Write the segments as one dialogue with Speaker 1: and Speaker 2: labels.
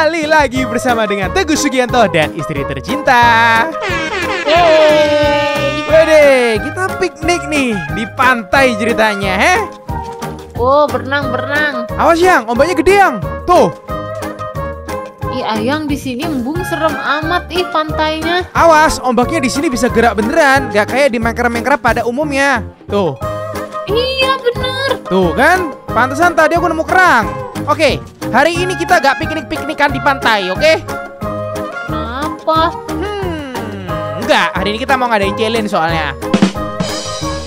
Speaker 1: Kembali lagi bersama dengan Teguh Sugianto dan istri tercinta.
Speaker 2: Yeay.
Speaker 1: Wede, kita piknik nih di pantai ceritanya, heh
Speaker 2: Oh, berenang, berenang.
Speaker 1: Awas yang, ombaknya gede yang? Tuh,
Speaker 2: Ih, ayang di sini embung serem amat ih pantainya.
Speaker 1: awas, ombaknya di sini bisa gerak beneran. Gak kayak di Minecraft-Minecraft pada umumnya. Tuh,
Speaker 2: Iya, bener.
Speaker 1: tuh kan Pantesan tadi aku nemu kerang Oke, hari ini kita gak piknik-piknikan di pantai, oke?
Speaker 2: Kenapa?
Speaker 1: Hmm, enggak, hari ini kita mau ngadain challenge soalnya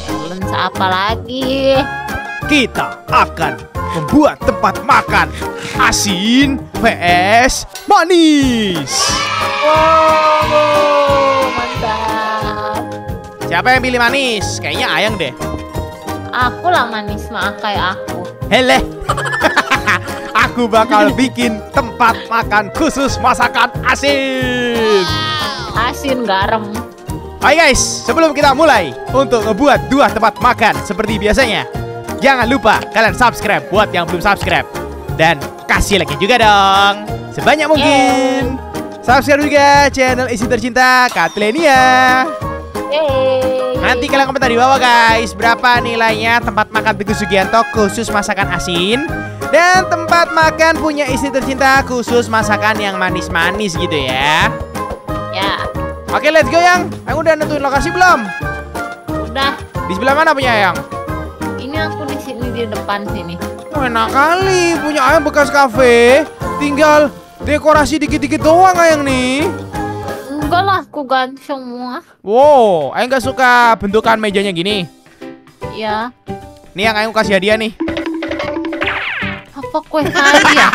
Speaker 2: Challenge apa lagi?
Speaker 1: kita akan membuat tempat makan asin vs manis.
Speaker 2: Wow, mantap.
Speaker 1: Siapa yang pilih manis? Kayaknya Ayang deh.
Speaker 2: Aku lah manis mah kayak aku.
Speaker 1: Hele. Aku bakal bikin tempat makan khusus masakan asin.
Speaker 2: Asin garam.
Speaker 1: Hai guys, sebelum kita mulai untuk ngebuat dua tempat makan seperti biasanya, jangan lupa kalian subscribe buat yang belum subscribe dan kasih like juga dong sebanyak mungkin. Subscribe juga channel isi tercinta Katlenia.
Speaker 2: Yeay.
Speaker 1: Nanti kalian komentar di bawah guys Berapa nilainya tempat makan Teguh Sugianto khusus masakan asin Dan tempat makan punya istri tercinta khusus masakan yang manis-manis gitu ya
Speaker 2: Ya,
Speaker 1: Oke let's go yang Aku udah nentuin lokasi belum?
Speaker 2: udah.
Speaker 1: Di sebelah mana punya yang?
Speaker 2: Ini aku di sini di depan sini.
Speaker 1: Oh, enak kali punya ayam bekas kafe Tinggal dekorasi dikit-dikit doang ayang nih
Speaker 2: Enggak lah, aku ganti semua.
Speaker 1: Wow, ayang gak suka bentukan mejanya gini
Speaker 2: Ya,
Speaker 1: Nih yang ayang kasih hadiah nih
Speaker 2: apa kue tadi ya?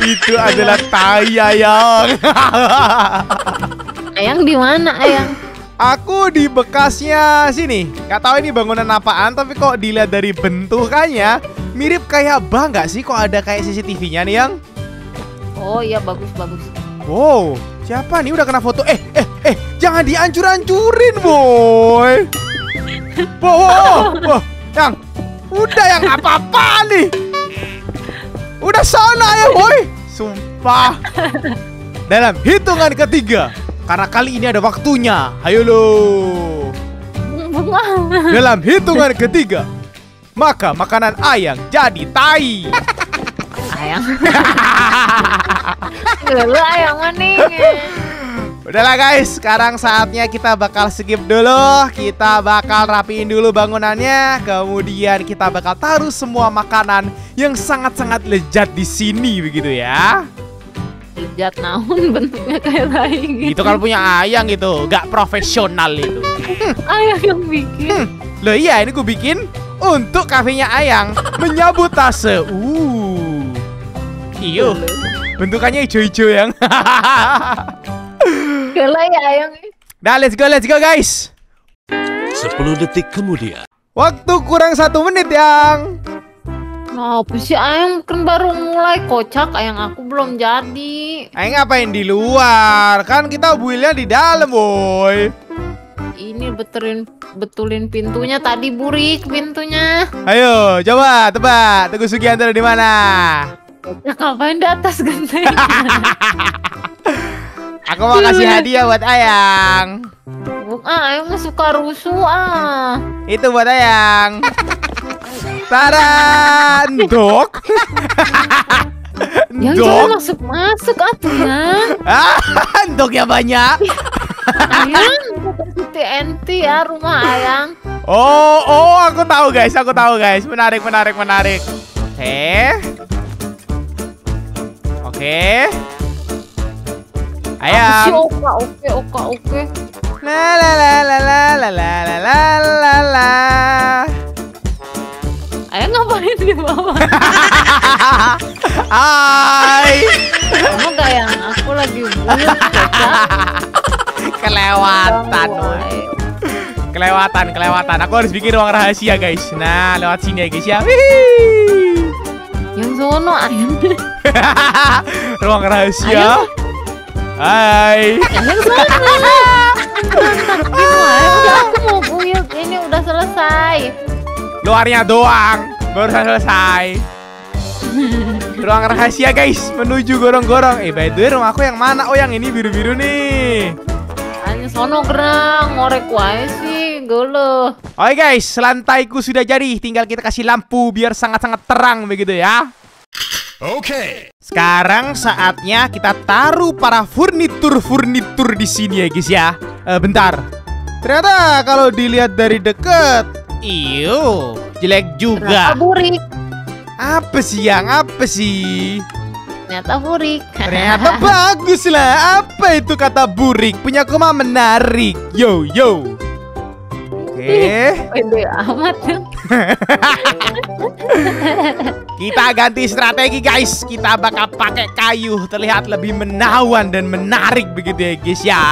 Speaker 1: Itu adalah tai ayang
Speaker 2: Ayang di mana, Ayang?
Speaker 1: Aku di bekasnya sini. Gak tahu ini bangunan apaan, tapi kok dilihat dari bentukannya mirip kayak bank nggak sih? Kok ada kayak CCTV-nya nih yang?
Speaker 2: Oh iya bagus bagus.
Speaker 1: Wow, siapa nih udah kena foto? Eh, eh, eh, jangan dihancur-hancurin, boy. Wow, wow, wow. yang, udah yang apa-apa nih? Udah sana ya, boy. Sumpah. Dalam hitungan ketiga, karena kali ini ada waktunya. Ayo lo. Dalam hitungan ketiga, maka makanan ayang jadi tai.
Speaker 2: Ayang. Dulu ayang maning.
Speaker 1: Udahlah guys, sekarang saatnya kita bakal skip dulu. Kita bakal rapiin dulu bangunannya. Kemudian kita bakal taruh semua makanan yang sangat-sangat lezat di sini begitu ya.
Speaker 2: Ijat naon bentuknya kayak tai gitu.
Speaker 1: Itu kalau punya ayang gitu, gak profesional itu.
Speaker 2: Ayang yang bikin.
Speaker 1: Hmm, loh iya ini gue bikin untuk kafenya ayang menyambut tase. Uh. Iyo, bentukannya hijau-hijau yang.
Speaker 2: Gila ya ayang.
Speaker 1: Nah, let's go, let's go guys.
Speaker 3: 10 detik kemudian.
Speaker 1: Waktu kurang satu menit yang.
Speaker 2: Kenapa sih ayang kan baru mulai kocak ayang aku belum jadi.
Speaker 1: Ayo ngapain di luar? Kan kita builnya di dalam, boy.
Speaker 2: Ini betulin betulin pintunya tadi burik pintunya.
Speaker 1: Ayo, coba tebak. Teguh Sugianto di mana?
Speaker 2: Kocak ngapain di atas genteng?
Speaker 1: Aku mau kasih hadiah buat Ayang.
Speaker 2: Buk, ah, ayang suka rusuh ah.
Speaker 1: Itu buat Ayang. Taran, dok.
Speaker 2: Yang
Speaker 1: dok.
Speaker 2: jangan masuk masuk atuh yang.
Speaker 1: Ah, doknya banyak.
Speaker 2: Ayang, kasih TNT ya rumah ayang.
Speaker 1: Oh, oh, aku tahu guys, aku tahu guys. Menarik, menarik, menarik. Oke. Oke. Ayang.
Speaker 2: oka oke oka oke.
Speaker 1: La la la la la la la la la la la.
Speaker 2: Ayang ngapain di bawah?
Speaker 1: Hai.
Speaker 2: Kamu gak yang aku lagi kocak.
Speaker 1: Kelewatan,
Speaker 2: ay.
Speaker 1: kelewatan, kelewatan. Aku harus bikin ruang rahasia guys. Nah, lewat sini ya guys ya. Wih.
Speaker 2: Yang sono ayang.
Speaker 1: ruang rahasia. Hai.
Speaker 2: Yang sono. Aku mau build ini udah selesai.
Speaker 1: Luarnya doang. Baru selesai. Ruang rahasia guys Menuju gorong-gorong Eh by the way rumahku yang mana Oh yang ini biru-biru nih
Speaker 2: Hanya sono gerang, ngorek wae sih, gelo.
Speaker 1: Oke guys Lantaiku sudah jadi Tinggal kita kasih lampu Biar sangat-sangat terang begitu ya
Speaker 3: Okay.
Speaker 1: Sekarang saatnya kita taruh para furnitur-furnitur di sini ya guys ya. Eh, bentar. Ternyata kalau dilihat dari deket, iyo, jelek juga.
Speaker 2: Ternyata burik,
Speaker 1: Apa sih yang apa sih?
Speaker 2: ternyata burik.
Speaker 1: Ternyata bagus lah. Apa itu kata burik? Punya mah menarik. Yo yo. Oke,
Speaker 2: Pede amat.
Speaker 1: kita ganti strategi guys. Kita bakal pakai kayu terlihat lebih menawan dan menarik begitu ya guys ya.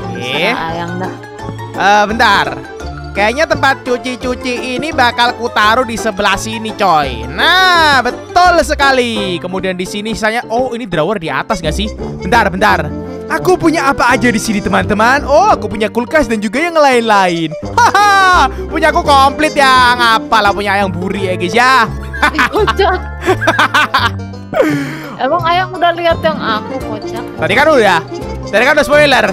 Speaker 1: Oke.
Speaker 2: Sayang dah.
Speaker 1: Eh, bentar. Kayaknya tempat cuci-cuci ini bakal kutaruh di sebelah sini, coy. Nah, betul sekali. Kemudian di sini saya, oh ini drawer di atas gak sih? Bentar, bentar. Aku punya apa aja di sini, teman-teman? Oh, aku punya kulkas dan juga yang lain-lain. Haha, punya aku komplit ya. Ngapalah punya ayam buri ya, guys ya.
Speaker 2: Kocak. Emang ayang udah lihat yang aku kocak.
Speaker 1: Tadi kan udah. Tadi kan udah spoiler.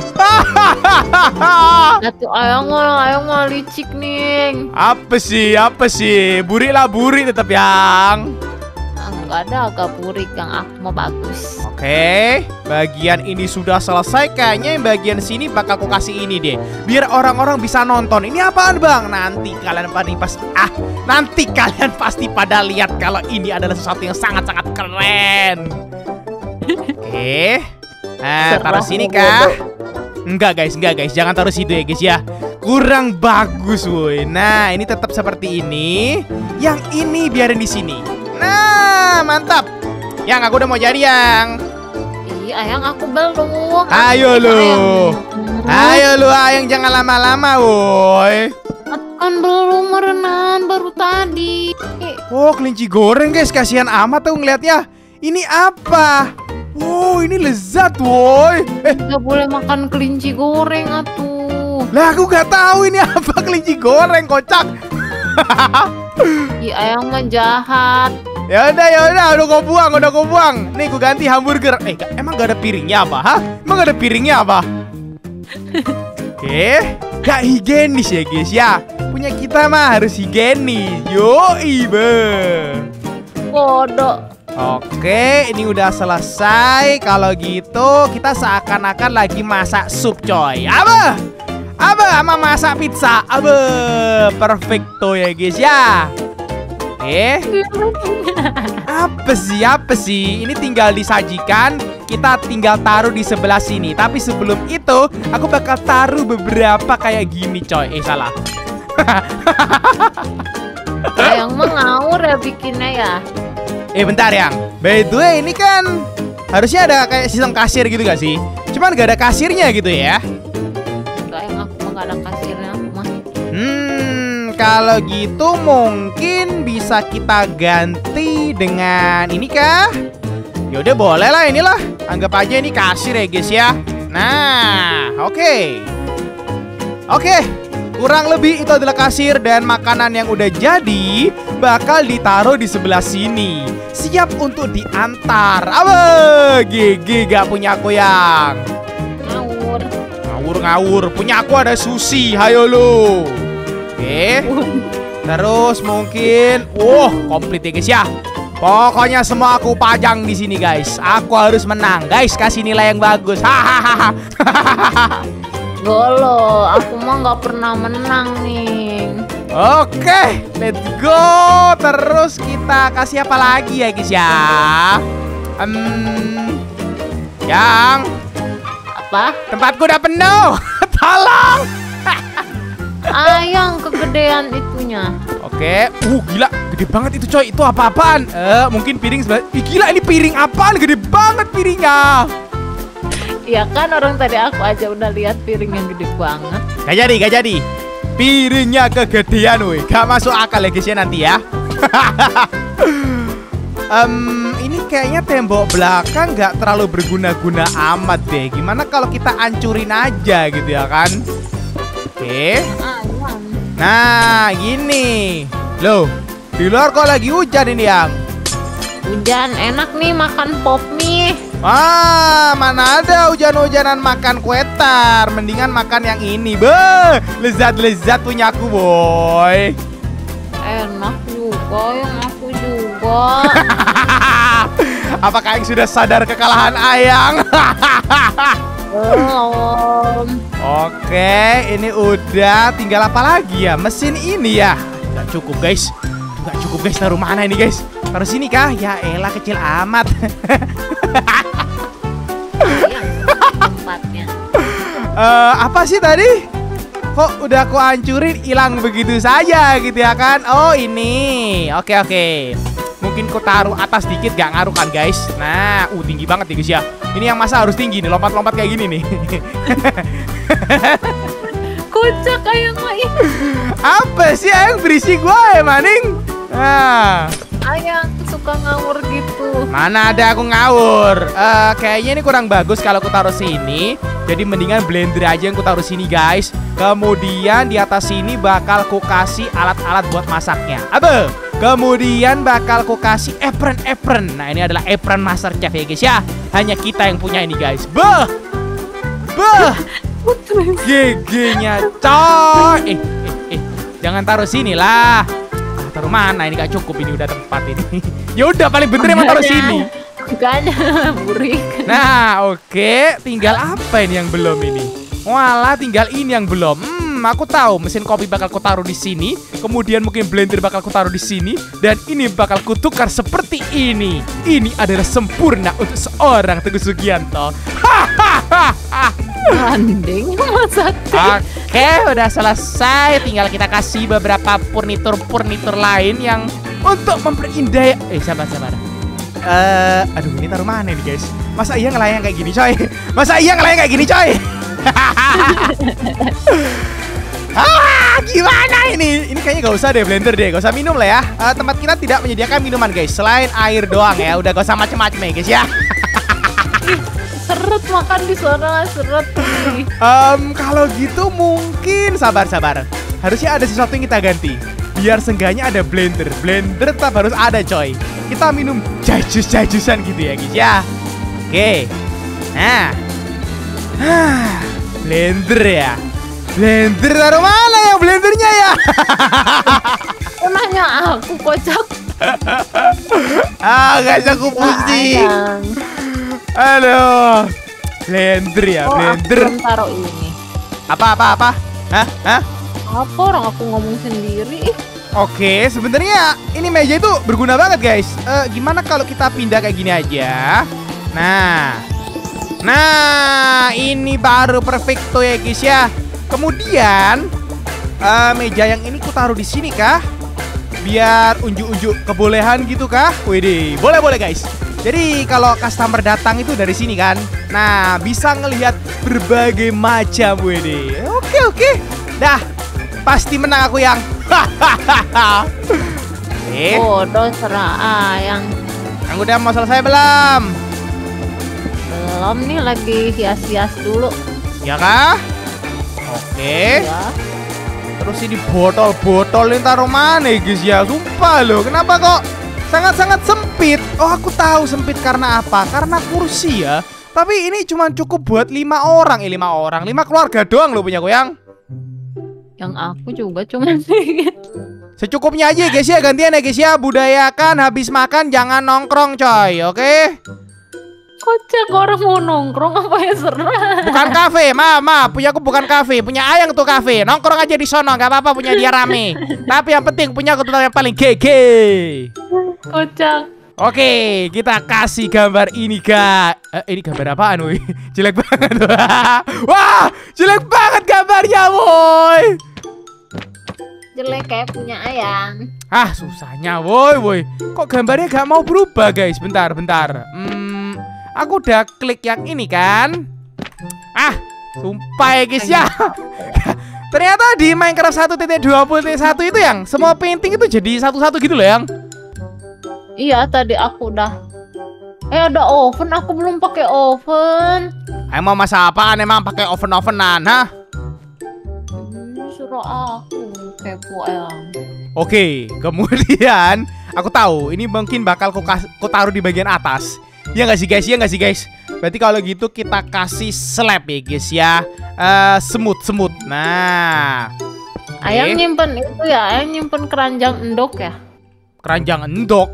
Speaker 2: Satu ayang malah ayang malah licik nih.
Speaker 1: apa sih? Apa sih? Buri lah buri tetap yang.
Speaker 2: Ada agak burik yang aku mau bagus.
Speaker 1: Oke, bagian ini sudah selesai. Kayaknya yang bagian sini bakal aku kasih ini deh. Biar orang-orang bisa nonton. Ini apaan bang? Nanti kalian pada pas ah, nanti kalian pasti pada lihat kalau ini adalah sesuatu yang sangat-sangat keren. Oke, nah taruh sini kah? Enggak guys, enggak guys, jangan taruh situ ya guys ya. Kurang bagus woi. Nah, ini tetap seperti ini. Yang ini biarin di sini. Nah, mantap. Yang aku udah mau jadi yang.
Speaker 2: Ih, ayang aku belum.
Speaker 1: Ayo lu. Ayo lu ayang jangan lama-lama woi.
Speaker 2: Kan belum merenang baru tadi.
Speaker 1: Oh, kelinci goreng guys, kasihan amat tuh ngeliatnya. Ini apa? Wow, ini lezat woi. Eh,
Speaker 2: nggak boleh makan kelinci goreng atuh.
Speaker 1: lah aku gak tahu ini apa kelinci goreng kocak.
Speaker 2: Ih, ayang mah jahat.
Speaker 1: Ya udah ya udah udah kau buang udah kau buang. Nih aku ganti hamburger. Eh emang gak ada piringnya apa? Hah? Emang gak ada piringnya apa? Oke, gak higienis ya guys ya. Punya kita mah harus higienis. Yo ibe.
Speaker 2: Bodoh.
Speaker 1: Oke, ini udah selesai. Kalau gitu kita seakan-akan lagi masak sup coy. Apa? Apa? Ama masak pizza. Apa? Perfecto ya guys ya. Eh, apa sih? Apa sih? Ini tinggal disajikan. Kita tinggal taruh di sebelah sini. Tapi sebelum itu, aku bakal taruh beberapa kayak gini, coy. Eh, salah.
Speaker 2: Ayang mah ngawur ya bikinnya ya.
Speaker 1: Eh, bentar, yang. By the way, ini kan harusnya ada kayak sistem kasir gitu gak sih? Cuman gak ada kasirnya gitu ya.
Speaker 2: Enggak yang aku mah gak ada kasirnya aku mah.
Speaker 1: Hmm, kalau gitu mungkin bisa kita ganti dengan ini kah? Yaudah boleh lah inilah. Anggap aja ini kasir ya guys ya. Nah, oke. Oke, kurang lebih itu adalah kasir dan makanan yang udah jadi bakal ditaruh di sebelah sini. Siap untuk diantar. Apa? GG gak punya aku yang.
Speaker 2: Ngawur.
Speaker 1: Ngawur-ngawur, punya aku ada sushi, hayo lu. Oke. Terus mungkin, wah, komplit ya guys ya. Pokoknya semua aku pajang di sini guys. Aku harus menang, guys. Kasih nilai yang bagus. Hahaha.
Speaker 2: Golo, aku mah nggak pernah menang nih.
Speaker 1: Oke, let's go. Terus kita kasih apa lagi ya guys ya? Hmm, yang
Speaker 2: Apa?
Speaker 1: tempatku udah penuh. Tolong.
Speaker 2: Ayang kegedean itunya.
Speaker 1: Oke, uh gila, gede banget itu coy. Itu apa-apaan? Eh, mungkin piring sebelah. Ih, gila ini piring apaan? Gede banget piringnya.
Speaker 2: Ya kan orang tadi aku aja udah lihat piring yang gede banget.
Speaker 1: Gak jadi, gak jadi. Piringnya kegedean, woi. Gak masuk akal ya guys ya nanti ya. Em, ini kayaknya tembok belakang nggak terlalu berguna-guna amat deh. Gimana kalau kita hancurin aja gitu ya kan? Oke. Nah, gini. Loh, di luar kok lagi hujan ini, Yang?
Speaker 2: Hujan enak nih makan pop mie.
Speaker 1: Wah, mana ada hujan-hujanan makan kue tar. Mendingan makan yang ini. Be, lezat-lezat punya aku, boy.
Speaker 2: Enak juga yang aku juga.
Speaker 1: Apakah yang sudah sadar kekalahan Ayang?
Speaker 2: Belum.
Speaker 1: Oke, ini udah tinggal apa lagi ya? Mesin ini ya. Nggak cukup, guys. Nggak cukup, guys. Taruh mana ini, guys? Taruh sini kah? Ya elah kecil amat. Eh, apa sih tadi? Kok udah aku hancurin hilang begitu saja gitu ya kan? Oh ini, oke oke. Mungkin ku taruh atas dikit gak ngaruh kan guys? Nah, uh tinggi banget nih guys ya. Ini yang masa harus tinggi nih, lompat-lompat kayak gini nih.
Speaker 2: Kocak kayak ih.
Speaker 1: apa sih yang berisi gua ya maning? Nah,
Speaker 2: Ayang suka ngawur gitu.
Speaker 1: mana ada aku ngawur? Eh, kayaknya ini kurang bagus kalau aku taruh sini. Jadi mendingan blender aja yang ku taruh sini guys. Kemudian di atas sini bakal ku kasih alat-alat buat masaknya. Abe. Kemudian bakal ku kasih apron apron. Nah ini adalah apron master chef ya guys ya. Hanya kita yang punya ini guys. Beh. Beh. GG-nya coy. Eh, eh, eh. Jangan taruh sini lah. Ah, taruh mana? Ini gak cukup ini udah tempat ini. ya udah paling bener emang taruh sini.
Speaker 2: Burik.
Speaker 1: Nah, oke. Tinggal apa ini yang belum ini? Walah, tinggal ini yang belum. Hmm, aku tahu mesin kopi bakal ku taruh di sini, kemudian mungkin blender bakal ku taruh di sini, dan ini bakal kutukar seperti ini. Ini adalah sempurna untuk seorang Teguh Sugianto. Hahaha.
Speaker 2: Banding masaknya.
Speaker 1: Oke, udah selesai. Tinggal kita kasih beberapa furnitur-furnitur lain yang untuk memperindah. Eh, sabar, sabar. Eh, aduh, ini taruh mana nih, guys? Masa iya ngelayang kayak gini, coy? Masa iya ngelayang kayak gini, coy? ah, gimana ini? Ini kayaknya gak usah deh blender deh, gak usah minum lah ya. Eh, tempat kita tidak menyediakan minuman, guys. Selain air doang ya. Udah gak usah macem-macem ya, guys ya.
Speaker 2: Seret makan di sana seret.
Speaker 1: Em, kalau gitu mungkin sabar-sabar. Harusnya ada sesuatu yang kita ganti. Biar seenggaknya ada blender. Blender tetap harus ada, coy. Kita minum jajus-jajusan gitu ya, guys ya. Oke. Nah. Hah, blender ya. Blender taruh mana ya blendernya ya?
Speaker 2: Kok nanya aku kocak.
Speaker 1: ah, guys aku pusing. Aduh. Blender ya,
Speaker 2: Oh, aku
Speaker 1: blender.
Speaker 2: belum taruh ini.
Speaker 1: Apa apa apa? Hah? Hah?
Speaker 2: Apa orang aku ngomong sendiri?
Speaker 1: Oke, sebenarnya ini meja itu berguna banget guys. Eh, gimana kalau kita pindah kayak gini aja? Nah, nah ini baru perfecto ya guys ya. Kemudian eh, meja yang ini ku taruh di sini kah? Biar unjuk-unjuk kebolehan gitu kah? Widih, boleh boleh guys. Jadi kalau customer datang itu dari sini kan. Nah, bisa ngelihat berbagai macam widih. Oke oke. Dah, pasti menang aku yang. eh,
Speaker 2: bodoh serah ayang.
Speaker 1: yang udah mau selesai belum?
Speaker 2: Belum nih lagi hias-hias dulu.
Speaker 1: Ya kah? Oke.
Speaker 2: Ya.
Speaker 1: Terus ini botol-botol ini taruh mana guys ya? Sumpah loh, kenapa kok sangat-sangat sempit? Oh aku tahu sempit karena apa? Karena kursi ya. Tapi ini cuma cukup buat lima orang, eh lima orang, lima keluarga doang loh punya goyang.
Speaker 2: Yang aku juga cuma.
Speaker 1: Secukupnya aja guys ya, gantian ya guys ya. Budayakan habis makan jangan nongkrong coy, oke?
Speaker 2: Kocak orang mau nongkrong apa ya serah.
Speaker 1: Bukan kafe, ma, ma, punya aku bukan kafe, punya ayang tuh kafe. Nongkrong aja di sono, nggak apa-apa punya dia rame. Tapi yang penting punya aku tuh yang paling gege.
Speaker 2: Kocak.
Speaker 1: Oke, kita kasih gambar ini, Kak. Eh, ini gambar apaan, woi? Jelek banget. Wah, jelek banget gambarnya, woi.
Speaker 2: Jelek kayak punya ayang.
Speaker 1: Ah, susahnya, woi, woi. Kok gambarnya gak mau berubah, guys? Bentar, bentar. Hmm, aku udah klik yang ini kan? Ah, sumpah ya, guys ya. Ternyata di Minecraft 1.20.1 itu yang semua painting itu jadi satu-satu gitu loh, yang.
Speaker 2: Iya tadi aku udah. Eh ada oven, aku belum pakai oven.
Speaker 1: Emang masa apaan emang pakai oven-ovenan, hah?
Speaker 2: Hmm, suruh aku kepo ayang.
Speaker 1: Oke, kemudian Aku tahu, ini mungkin bakal ku, ku taruh di bagian atas. Ya nggak sih guys, ya nggak sih guys. Berarti kalau gitu kita kasih slab ya guys ya. Eh, semut semut. Nah,
Speaker 2: Ayang nyimpen itu ya, ayang nyimpen keranjang endok ya.
Speaker 1: keranjang endok.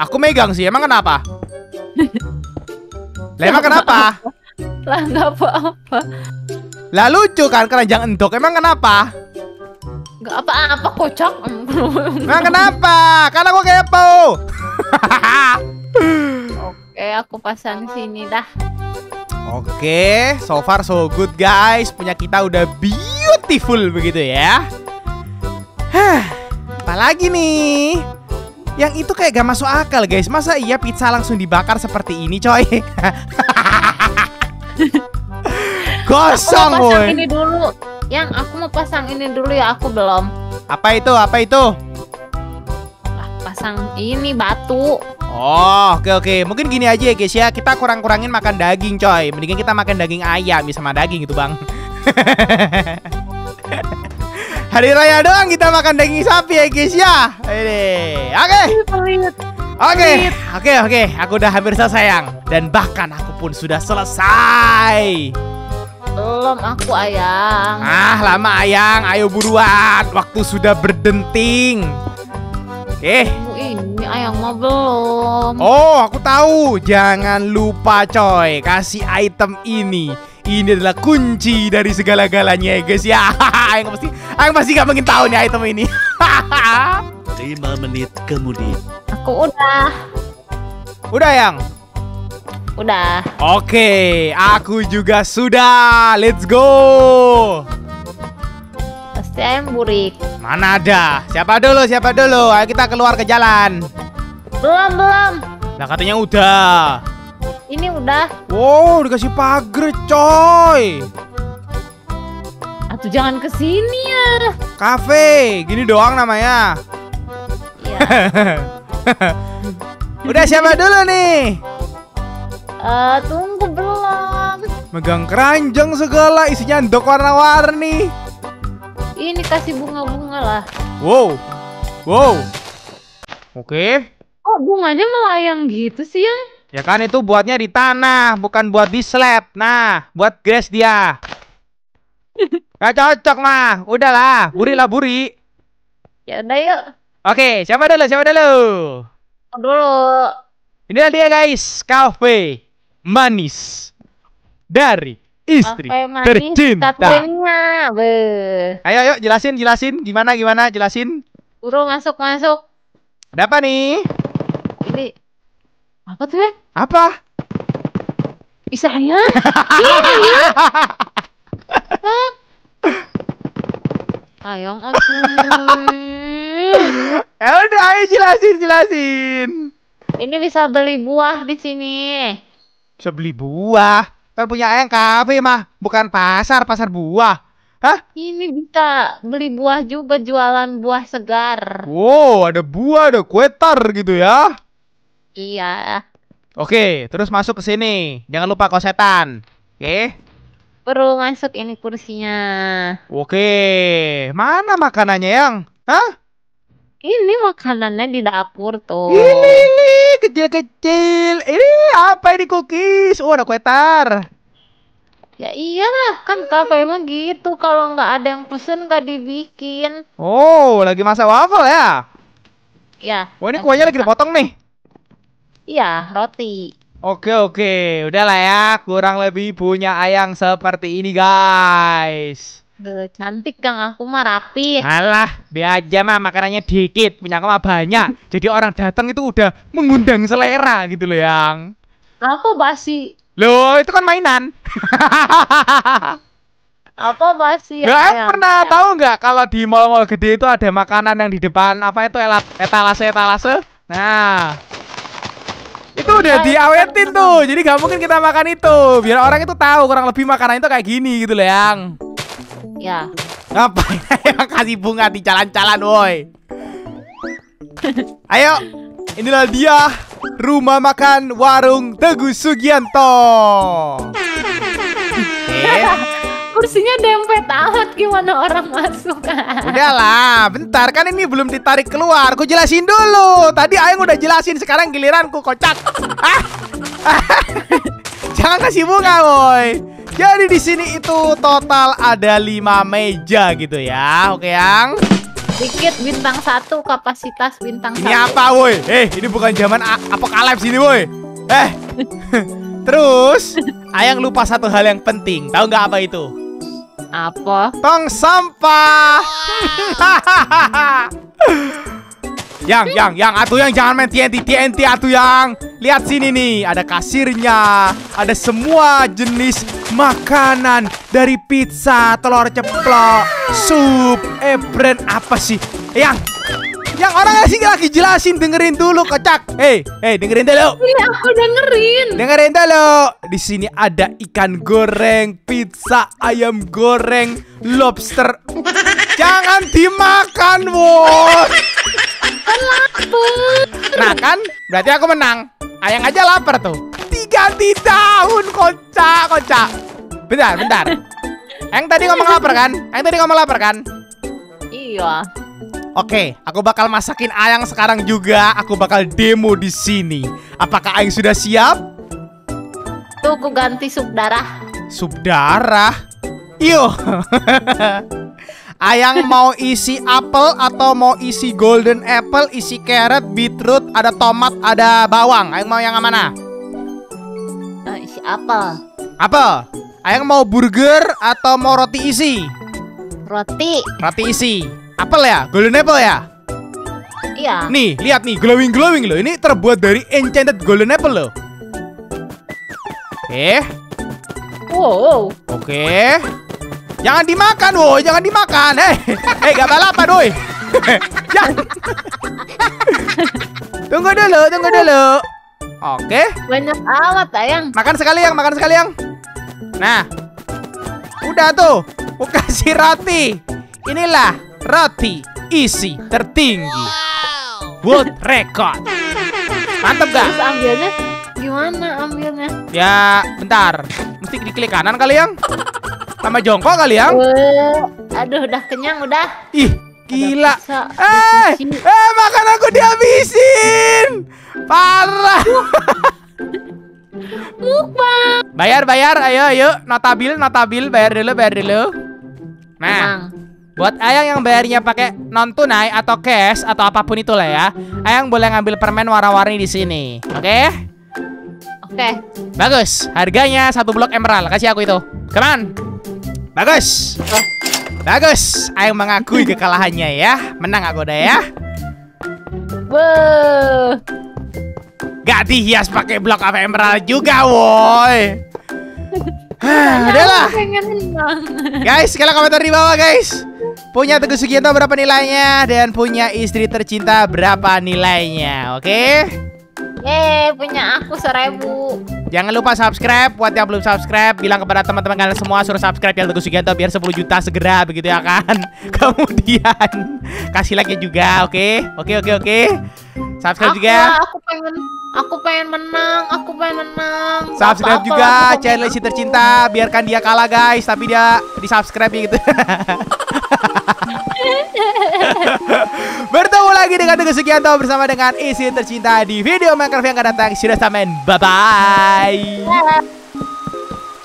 Speaker 1: Aku megang sih, emang kenapa? Lah emang kenapa?
Speaker 2: Lah nggak apa-apa.
Speaker 1: Lah lucu kan keranjang endok, emang kenapa?
Speaker 2: Nggak apa-apa kocak.
Speaker 1: Emang kenapa? Karena aku kepo.
Speaker 2: Oke, aku pasang sini dah.
Speaker 1: Oke, so far so good guys. Punya kita udah beautiful begitu ya. Hah, apalagi nih? Yang itu kayak gak masuk akal guys. Masa iya pizza langsung dibakar seperti ini coy?
Speaker 2: Aku mau pasang
Speaker 1: boy.
Speaker 2: ini dulu. Yang aku mau pasang ini dulu ya, aku belum.
Speaker 1: Apa itu? Apa itu?
Speaker 2: Pasang ini batu.
Speaker 1: Oh, oke oke. Mungkin gini aja ya guys ya. Kita kurang-kurangin makan daging, coy. Mendingan kita makan daging ayam ya sama daging itu, Bang. Hari raya doang kita makan daging sapi ya guys ya. Ini. Oke. Oke. Oke oke. Aku udah hampir selesai, Yang. Dan bahkan aku pun sudah selesai.
Speaker 2: Belum aku ayang.
Speaker 1: Ah, lama Ayang. Ayo buruan. Waktu sudah berdenting. Oke.
Speaker 2: Ini ayang mah belum.
Speaker 1: Oh, aku tahu. Jangan lupa coy, kasih item ini. Ini adalah kunci dari segala-galanya ya guys ya. Yang pasti, yang pasti gak mungkin tahu nih item ini.
Speaker 3: Lima menit kemudian.
Speaker 2: Aku udah.
Speaker 1: Udah yang.
Speaker 2: Udah.
Speaker 1: Oke, aku juga sudah. Let's go.
Speaker 2: Ayang burik.
Speaker 1: Mana ada? Siapa dulu? Siapa dulu? Ayo kita keluar ke jalan.
Speaker 2: Belum, belum.
Speaker 1: Nah katanya udah.
Speaker 2: Ini udah.
Speaker 1: Wow, dikasih pagar coy.
Speaker 2: Atuh jangan ke sini ya.
Speaker 1: Cafe, gini doang namanya.
Speaker 2: Iya.
Speaker 1: Udah siapa dulu nih?
Speaker 2: Eh, tunggu belum.
Speaker 1: Megang keranjang segala isinya endok warna-warni.
Speaker 2: Ini kasih bunga-bunga lah.
Speaker 1: Wow. Wow. Oke.
Speaker 2: Oh, bunganya melayang gitu sih yang.
Speaker 1: Ya kan itu buatnya di tanah, bukan buat di slab. Nah, buat grass dia. Gak cocok mah. Udahlah, buri lah buri.
Speaker 2: Ya udah yuk.
Speaker 1: Oke, siapa dulu? Siapa dulu?
Speaker 2: Oh, dulu.
Speaker 1: Inilah dia guys, kafe manis dari istri
Speaker 2: manis
Speaker 1: tercinta.
Speaker 2: satunya. Beuh.
Speaker 1: Ayo, ayo, jelasin, jelasin. Gimana, gimana? Jelasin.
Speaker 2: Buru masuk masuk.
Speaker 1: Ada apa nih?
Speaker 2: Ini apa tuh ya?
Speaker 1: Apa?
Speaker 2: Bisa ya? Iya. Ayo, aku.
Speaker 1: Ya udah, ayo jelasin, jelasin.
Speaker 2: Ini bisa beli buah di sini.
Speaker 1: Bisa beli buah. Kan punya ayang kafe mah, bukan pasar, pasar buah. Hah?
Speaker 2: Ini bisa beli buah juga jualan buah segar.
Speaker 1: Wow, ada buah, ada kue tar gitu ya.
Speaker 2: Iya.
Speaker 1: Oke, terus masuk ke sini. Jangan lupa kosetan. Oke.
Speaker 2: Baru masuk ini kursinya.
Speaker 1: Oke. Mana makanannya, Yang? Hah?
Speaker 2: Ini makanannya di dapur tuh.
Speaker 1: Ini, ini kecil-kecil. Ini apa ini cookies? Oh, ada kue tar.
Speaker 2: Ya iyalah, kan kafe emang gitu. Kalau nggak ada yang pesen nggak dibikin.
Speaker 1: Oh, lagi masak waffle ya?
Speaker 2: Ya.
Speaker 1: Wah, ini kuahnya lagi dipotong nih.
Speaker 2: Iya, roti.
Speaker 1: Oke, oke. Udahlah ya, kurang lebih punya ayang seperti ini, guys.
Speaker 2: Duh, cantik kang aku mah rapi.
Speaker 1: Alah, biar aja mah makanannya dikit, punya aku mah banyak. Jadi orang datang itu udah mengundang selera gitu loh, Yang.
Speaker 2: Apa basi?
Speaker 1: Loh, itu kan mainan.
Speaker 2: Apa basi?
Speaker 1: Nggak
Speaker 2: Ayang?
Speaker 1: pernah tahu nggak kalau di mall-mall gede itu ada makanan yang di depan apa itu elat etalase etalase. Nah, itu udah diawetin tuh. Jadi nggak mungkin kita makan itu. Biar orang itu tahu kurang lebih makanan itu kayak gini gitu loh, Yang.
Speaker 2: Ya.
Speaker 1: Ngapain yang kasih bunga di jalan-jalan, woi? Ayo, inilah dia rumah makan warung Teguh Sugianto. Oke.
Speaker 2: kursinya dempet amat gimana orang masuk?
Speaker 1: Udahlah, bentar kan ini belum ditarik keluar. Ku jelasin dulu. Tadi Ayang udah jelasin, sekarang giliranku kocak. Jangan kasih bunga, boy. Jadi di sini itu total ada 5 meja gitu ya. Oke, Yang.
Speaker 2: Dikit bintang satu kapasitas bintang
Speaker 1: Ini
Speaker 2: satu.
Speaker 1: apa, woi? Eh, ini bukan zaman apokalips ini, woi. Eh. Terus, Ayang lupa satu hal yang penting. Tahu nggak apa itu?
Speaker 2: Apa?
Speaker 1: Tong sampah. yang, yang, yang, atuh yang jangan main TNT, TNT atuh yang. Lihat sini nih, ada kasirnya, ada semua jenis makanan dari pizza, telur ceplok, sup, eh brand apa sih? Yang, yang orang sih lagi jelasin dengerin dulu kocak. Hei, hei dengerin dulu.
Speaker 2: Ini aku dengerin.
Speaker 1: Dengerin dulu. Di sini ada ikan goreng, pizza, ayam goreng, lobster. Jangan dimakan, bos. Nah kan, berarti aku menang. Ayang aja lapar tuh. Diganti daun, kocak, kocak. Bentar, bentar. Yang tadi ngomong lapar kan? Yang tadi ngomong lapar kan?
Speaker 2: Iya.
Speaker 1: Oke, aku bakal masakin Ayang sekarang juga. Aku bakal demo di sini. Apakah Ayang sudah siap?
Speaker 2: Tuh aku ganti sup darah.
Speaker 1: Sup darah. Iyo. Ayang mau isi apel atau mau isi golden apple, isi carrot, beetroot, ada tomat, ada bawang. Ayang mau yang mana?
Speaker 2: Eh, isi apel.
Speaker 1: Apel. Ayang mau burger atau mau roti isi?
Speaker 2: Roti.
Speaker 1: Roti isi. Apel ya? Golden apple ya?
Speaker 2: Iya.
Speaker 1: Nih, lihat nih, glowing glowing loh. Ini terbuat dari enchanted golden apple loh. Oke.
Speaker 2: Wow.
Speaker 1: Oke. Jangan dimakan, woi. Jangan dimakan. Hei, hei, gak balapan, woi. Jangan. tunggu dulu, tunggu dulu. Oke.
Speaker 2: Banyak amat ayang.
Speaker 1: Makan sekali yang, makan sekali yang. Nah. Udah tuh. Aku kasih roti. Inilah roti isi tertinggi. World record. Mantep gak?
Speaker 2: Terus ambilnya gimana ambilnya?
Speaker 1: Ya, bentar. Mesti diklik kanan kali yang. Sama jongkok kali yang.
Speaker 2: Wah, aduh udah kenyang udah.
Speaker 1: Ih, gila. Eh, eh makan aku dihabisin. Parah.
Speaker 2: Mukbang.
Speaker 1: Bayar, bayar. Ayo, ayo. Notabil, notabil. Bayar dulu, bayar dulu. Nah,
Speaker 2: Emang.
Speaker 1: buat Ayang yang bayarnya pakai non tunai atau cash atau apa pun itulah ya. Ayang boleh ngambil permen warna-warni di sini. Oke?
Speaker 2: Oke.
Speaker 1: Bagus. Harganya satu blok emerald. Kasih aku itu. Come on. Bagus. Bagus. Ayang mengakui kekalahannya ya. Menang aku udah ya. Gak dihias pakai blok apa emerald juga, woi. Udahlah.
Speaker 2: Pengen menang.
Speaker 1: Guys, kalian komentar di bawah, guys. Punya Teguh Sugianto berapa nilainya dan punya istri tercinta berapa nilainya, oke?
Speaker 2: Yeay, punya aku seribu.
Speaker 1: Jangan lupa subscribe buat yang belum subscribe bilang kepada teman-teman kalian semua suruh subscribe ya Teguh Sugianto biar 10 juta segera begitu ya kan. Kemudian kasih like juga, oke? Oke, oke, oke. Subscribe
Speaker 2: Aku,
Speaker 1: juga.
Speaker 2: aku pengen aku pengen menang, aku pengen menang.
Speaker 1: Subscribe
Speaker 2: Apa-apa
Speaker 1: juga
Speaker 2: pokoknya.
Speaker 1: channel si tercinta biarkan dia kalah guys tapi dia di subscribe gitu. lagi dengan Teguh Sugianto bersama dengan isi tercinta di video Minecraft yang akan datang. Sudah samen. Bye bye.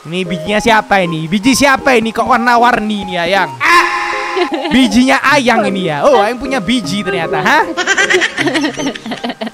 Speaker 1: Ini bijinya siapa ini? Biji siapa ini kok warna-warni ini Ayang? Bijinya Ayang ini ya. Oh, Ayang punya biji ternyata, hah?